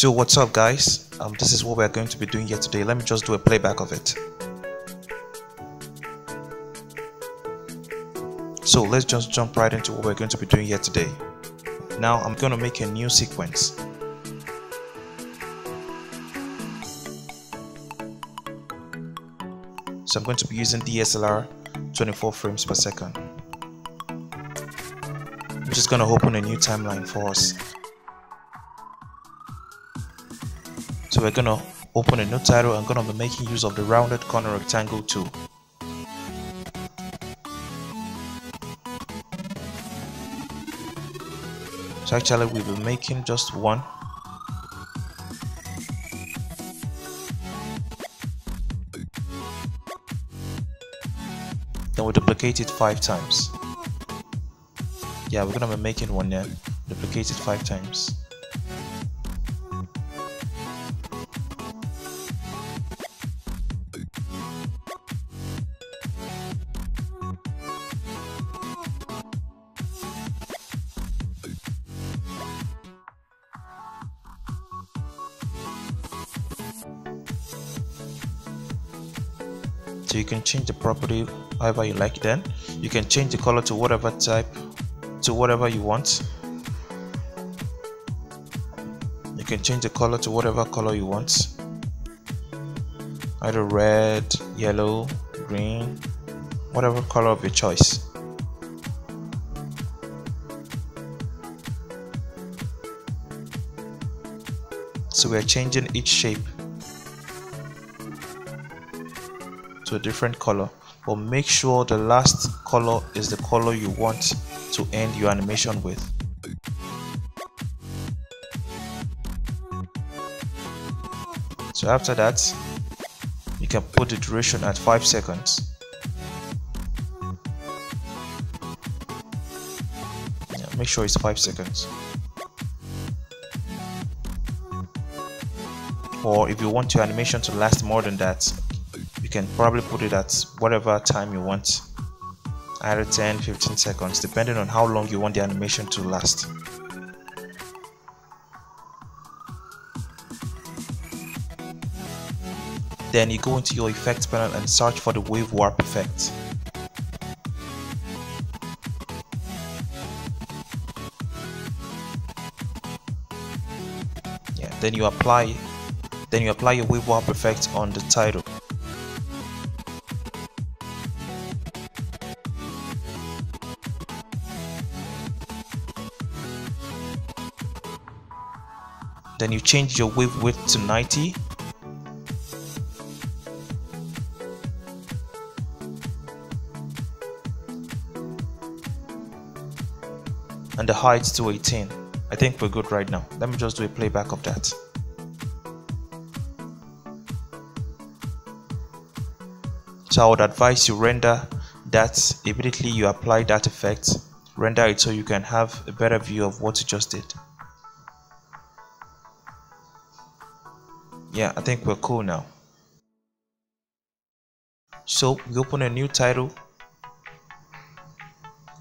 So what's up guys? Um, this is what we're going to be doing here today. Let me just do a playback of it. So let's just jump right into what we're going to be doing here today. Now I'm going to make a new sequence. So I'm going to be using DSLR 24 frames per second. I'm just going to open a new timeline for us. So we're to open a new title. I'm to be making use of the rounded corner rectangle tool. So actually we'll be making just one then we duplicate it five times yeah we're gonna be making one there duplicate it five times so you can change the property however you like then. You can change the color to whatever type to whatever you want. You can change the color to whatever color you want. Either red yellow green whatever color of your choice. So we are changing each shape to a different color but make sure the last color is the color you want to end your animation with. So after that you can put the duration at 5 seconds. Yeah, make sure it's 5 seconds. Or if you want your animation to last more than that you can probably put it at whatever time you want. Either 10 15 seconds depending on how long you want the animation to last. Then you go into your effects panel and search for the wave warp effect. Yeah then you apply then you apply your wave warp effect on the title then you change your wave width to 90 and the height to 18 I think we're good right now. Let me just do a playback of that. So I would advise you render that immediately you apply that effect. Render it so you can have a better view of what you just did yeah I think we're cool now. So we open a new title.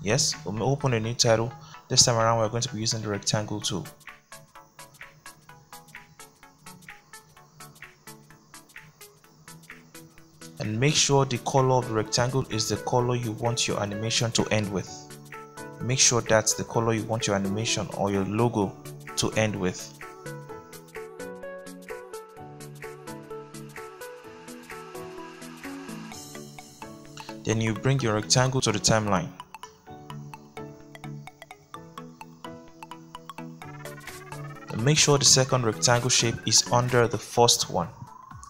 Yes we open a new title. This time around we're going to be using the rectangle tool. And make sure the color of the rectangle is the color you want your animation to end with. Make sure that's the color you want your animation or your logo to end with Then you bring your rectangle to the timeline. And make sure the second rectangle shape is under the first one.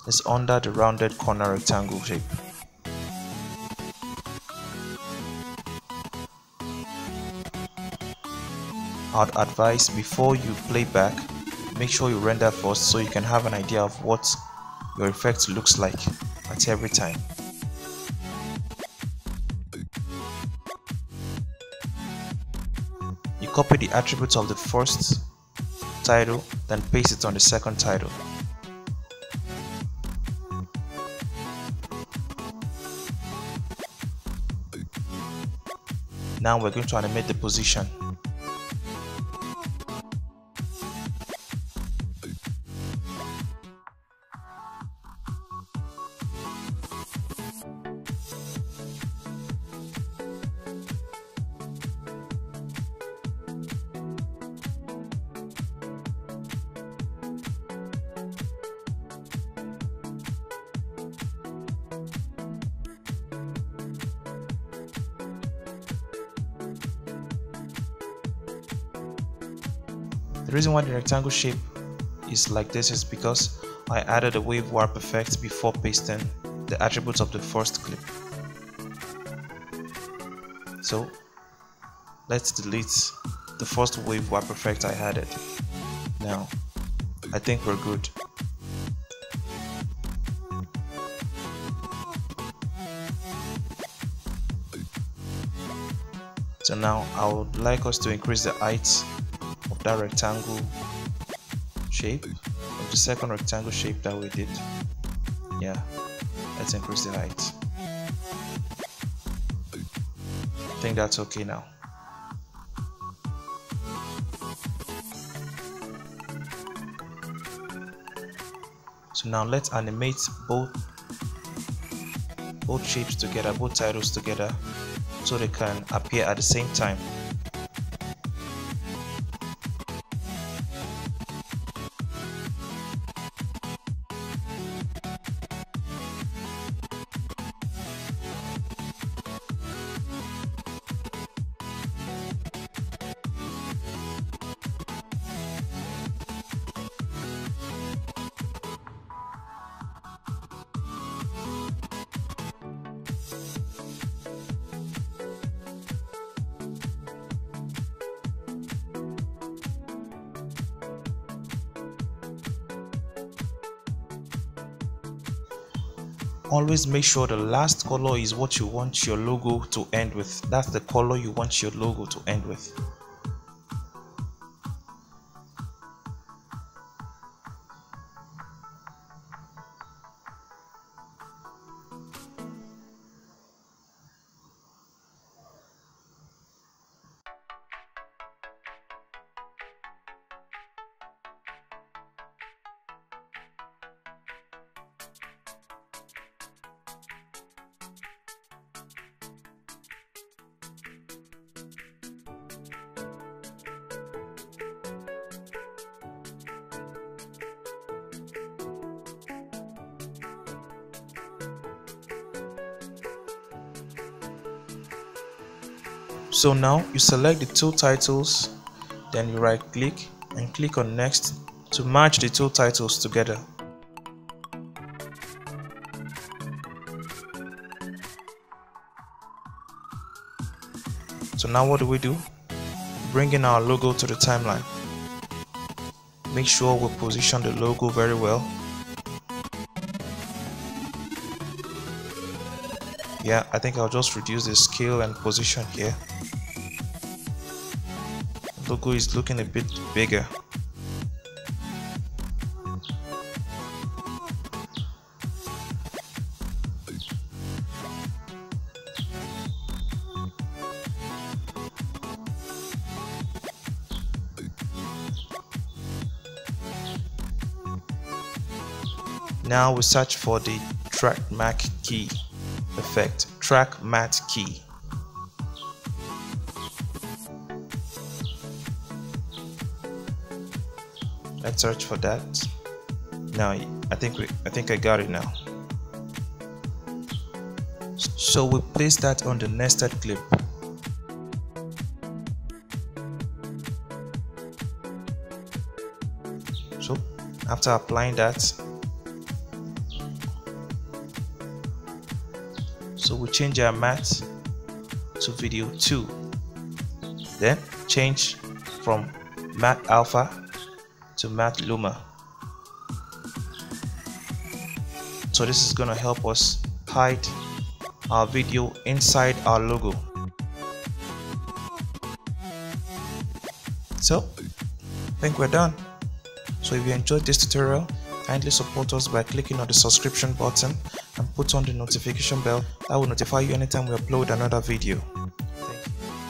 It's under the rounded corner rectangle shape. I'd advise before you play back, make sure you render first so you can have an idea of what your effect looks like at every time. Copy the attributes of the first title then paste it on the second title. Now we're going to animate the position the reason why the rectangle shape is like this is because I added a wave warp effect before pasting the attributes of the first clip. So let's delete the first wave warp effect I added. Now I think we're good. So now I would like us to increase the height that rectangle shape of the second rectangle shape that we did. Yeah let's increase the height. I think that's okay now. So now let's animate both both shapes together both titles together so they can appear at the same time. Always make sure the last color is what you want your logo to end with. That's the color you want your logo to end with so now you select the two titles then you right click and click on nest to match the two titles together. So now what do we do? Bring in our logo to the timeline. Make sure we position the logo very well. Yeah I think I'll just reduce the scale and position here logo is looking a bit bigger Now we search for the track matte key effect, track matte key. Let's search for that. Now I think we I think I got it now. So we place that on the nested clip. So after applying that, so we change our matte to video 2 then change from matte alpha to matte luma. So this is gonna help us hide our video inside our logo. So I think we're done. So if you enjoyed this tutorial kindly support us by clicking on the subscription button and put on the notification bell. That will notify you anytime we upload another video